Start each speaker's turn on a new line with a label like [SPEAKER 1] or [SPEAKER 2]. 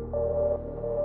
[SPEAKER 1] ああ。